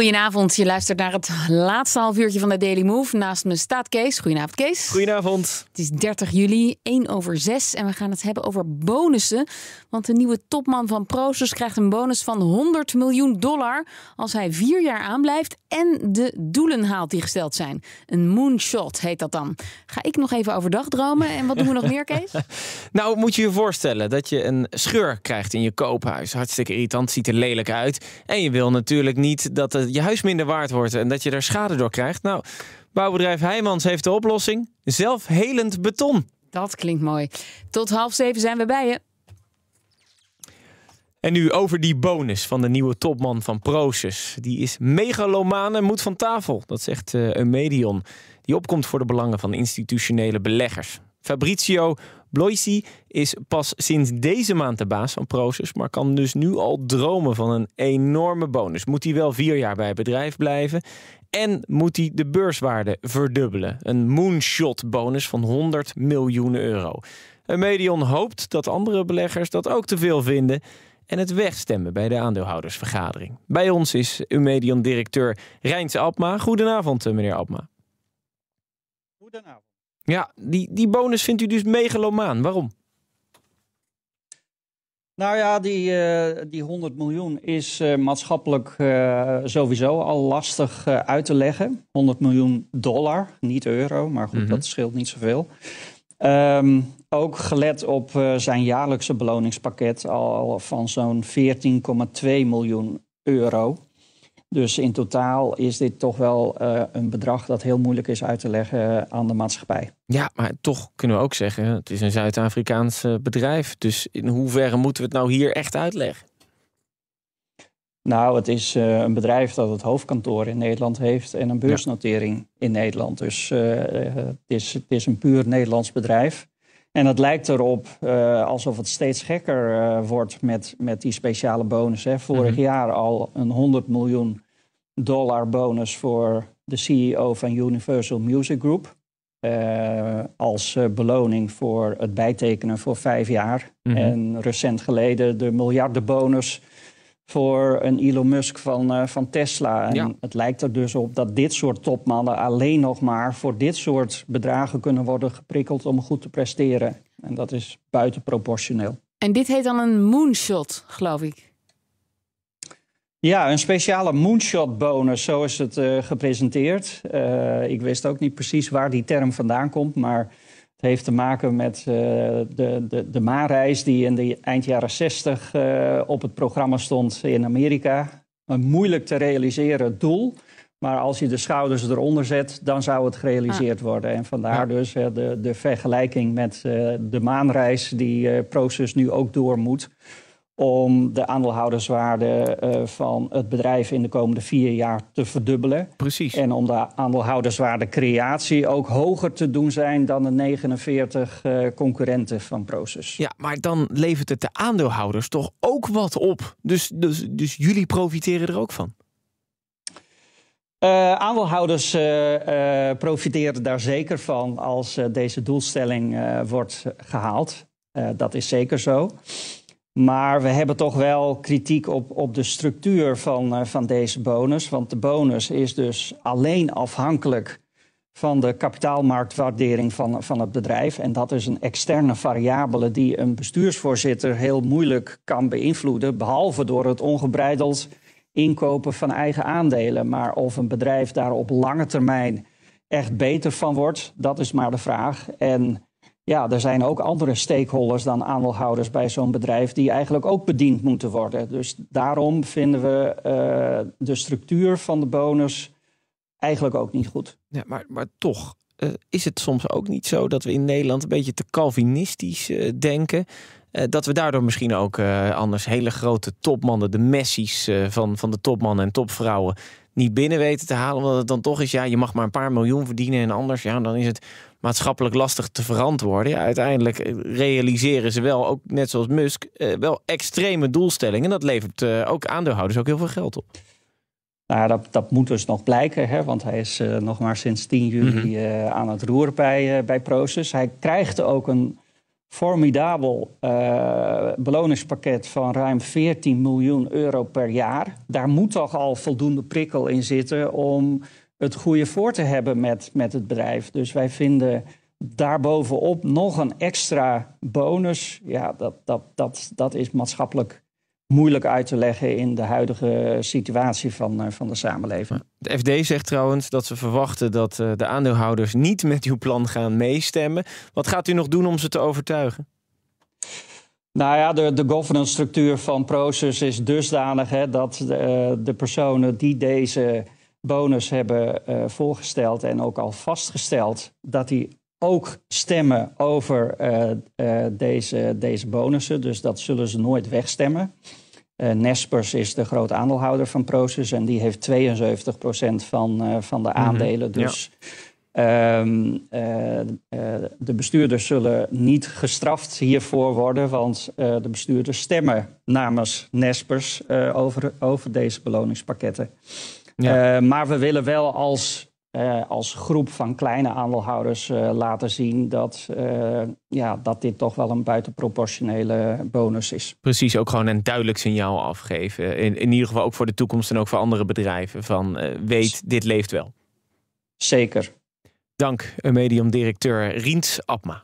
Goedenavond, je luistert naar het laatste half uurtje van de Daily Move. Naast me staat Kees. Goedenavond Kees. Goedenavond. Het is 30 juli, 1 over 6 en we gaan het hebben over bonussen. Want de nieuwe topman van Proces krijgt een bonus van 100 miljoen dollar als hij vier jaar aanblijft en de doelen haalt die gesteld zijn. Een moonshot heet dat dan. Ga ik nog even overdag dromen en wat doen we nog meer Kees? Nou, moet je je voorstellen dat je een scheur krijgt in je koophuis. Hartstikke irritant, ziet er lelijk uit. En je wil natuurlijk niet dat je huis minder waard wordt en dat je daar schade door krijgt. Nou, bouwbedrijf Heijmans heeft de oplossing. Zelfhelend beton. Dat klinkt mooi. Tot half zeven zijn we bij je. En nu over die bonus van de nieuwe topman van Proces. Die is megalomaan en moet van tafel. Dat zegt uh, een medion. Die opkomt voor de belangen van institutionele beleggers. Fabrizio Bloisi is pas sinds deze maand de baas van Proces, maar kan dus nu al dromen van een enorme bonus. Moet hij wel vier jaar bij het bedrijf blijven en moet hij de beurswaarde verdubbelen. Een moonshot bonus van 100 miljoen euro. Een medion hoopt dat andere beleggers dat ook te veel vinden en het wegstemmen bij de aandeelhoudersvergadering. Bij ons is Umedion-directeur Rijns Abma. Goedenavond, meneer Abma. Goedenavond. Ja, die, die bonus vindt u dus megalomaan. Waarom? Nou ja, die, uh, die 100 miljoen is uh, maatschappelijk uh, sowieso al lastig uit te leggen. 100 miljoen dollar, niet euro, maar goed, mm -hmm. dat scheelt niet zoveel. Um, ook gelet op zijn jaarlijkse beloningspakket al van zo'n 14,2 miljoen euro. Dus in totaal is dit toch wel uh, een bedrag dat heel moeilijk is uit te leggen aan de maatschappij. Ja, maar toch kunnen we ook zeggen, het is een Zuid-Afrikaans bedrijf. Dus in hoeverre moeten we het nou hier echt uitleggen? Nou, het is uh, een bedrijf dat het hoofdkantoor in Nederland heeft en een beursnotering ja. in Nederland. Dus uh, het, is, het is een puur Nederlands bedrijf. En het lijkt erop uh, alsof het steeds gekker uh, wordt met, met die speciale bonus. Hè. Vorig mm -hmm. jaar al een 100 miljoen dollar bonus voor de CEO van Universal Music Group. Uh, als beloning voor het bijtekenen voor vijf jaar. Mm -hmm. En recent geleden de miljardenbonus voor een Elon Musk van, uh, van Tesla. En ja. het lijkt er dus op dat dit soort topmannen alleen nog maar voor dit soort bedragen kunnen worden geprikkeld om goed te presteren. En dat is buitenproportioneel. En dit heet dan een moonshot, geloof ik. Ja, een speciale moonshot bonus, zo is het uh, gepresenteerd. Uh, ik wist ook niet precies waar die term vandaan komt, maar het heeft te maken met uh, de, de, de maanreis die in de eind jaren 60 uh, op het programma stond in Amerika. Een moeilijk te realiseren doel. Maar als je de schouders eronder zet, dan zou het gerealiseerd ah. worden. En vandaar ja. dus uh, de, de vergelijking met de maanreis die Proces nu ook door moet om de aandeelhouderswaarde uh, van het bedrijf in de komende vier jaar te verdubbelen. Precies. En om de aandeelhouderswaarde creatie ook hoger te doen zijn dan de 49 uh, concurrenten van Proces. Ja, maar dan levert het de aandeelhouders toch ook wat op. Dus, dus, dus jullie profiteren er ook van. Uh, aandeelhouders uh, uh, profiteren daar zeker van als deze doelstelling wordt gehaald. dat is zeker zo. Maar we hebben toch wel kritiek op, op de structuur van, uh, van deze bonus. Want de bonus is dus alleen afhankelijk van de kapitaalmarktwaardering van, van het bedrijf. En dat is een externe variabele die een bestuursvoorzitter heel moeilijk kan beïnvloeden. Behalve door het ongebreideld inkopen van eigen aandelen. Maar of een bedrijf daar op lange termijn echt beter van wordt, dat is maar de vraag. En ja, er zijn ook andere stakeholders dan aandeelhouders bij zo'n bedrijf die eigenlijk ook bediend moeten worden. Dus daarom vinden we uh, de structuur van de bonus eigenlijk ook niet goed. Ja, maar, maar toch, uh, is het soms ook niet zo dat we in Nederland een beetje te Calvinistisch uh, denken? dat we daardoor misschien ook anders hele grote topmannen, de Messi's van, van de topmannen en topvrouwen, niet binnen weten te halen. Omdat het dan toch is, ja, je mag maar een paar miljoen verdienen en anders, ja, dan is het maatschappelijk lastig te verantwoorden. Ja, uiteindelijk realiseren ze wel, ook net zoals Musk, uh, wel extreme doelstellingen. Dat levert uh, ook aandeelhouders ook heel veel geld op. Nou, dat, dat moet dus nog blijken, hè, want hij is uh, nog maar sinds 10 juli mm -hmm. aan het roer bij, bij Proces. Hij krijgt ook een formidabel beloningspakket van ruim 14 miljoen euro per jaar. Daar moet toch al voldoende prikkel in zitten om het goede voor te hebben met, met het bedrijf. Dus wij vinden daarbovenop nog een extra bonus. Ja, dat, dat, dat, dat is maatschappelijk moeilijk uit te leggen in de huidige situatie van, uh, van de samenleving. De FD zegt trouwens dat ze verwachten dat uh, de aandeelhouders niet met uw plan gaan meestemmen. Wat gaat u nog doen om ze te overtuigen? Nou ja, de, de governance structuur van Proces is dusdanig hè, dat de, uh, de personen die deze bonus hebben voorgesteld en ook al vastgesteld, dat die ook stemmen over uh, uh, deze, deze bonussen. Dus dat zullen ze nooit wegstemmen. Nespers is de grote aandeelhouder van Proces en die heeft 72% van, van de mhm, aandelen. Dus ja. um, de bestuurders zullen niet gestraft hiervoor worden, want de bestuurders stemmen namens Nespers over, over deze beloningspakketten. Ja. maar we willen wel als uh, als groep van kleine aandeelhouders uh, laten zien dat, ja, dat dit toch wel een buitenproportionele bonus is. Precies, ook gewoon een duidelijk signaal afgeven. In, in ieder geval ook voor de toekomst en ook voor andere bedrijven. Van weet, dit leeft wel. Zeker. Dank, medium-directeur Riens Abma.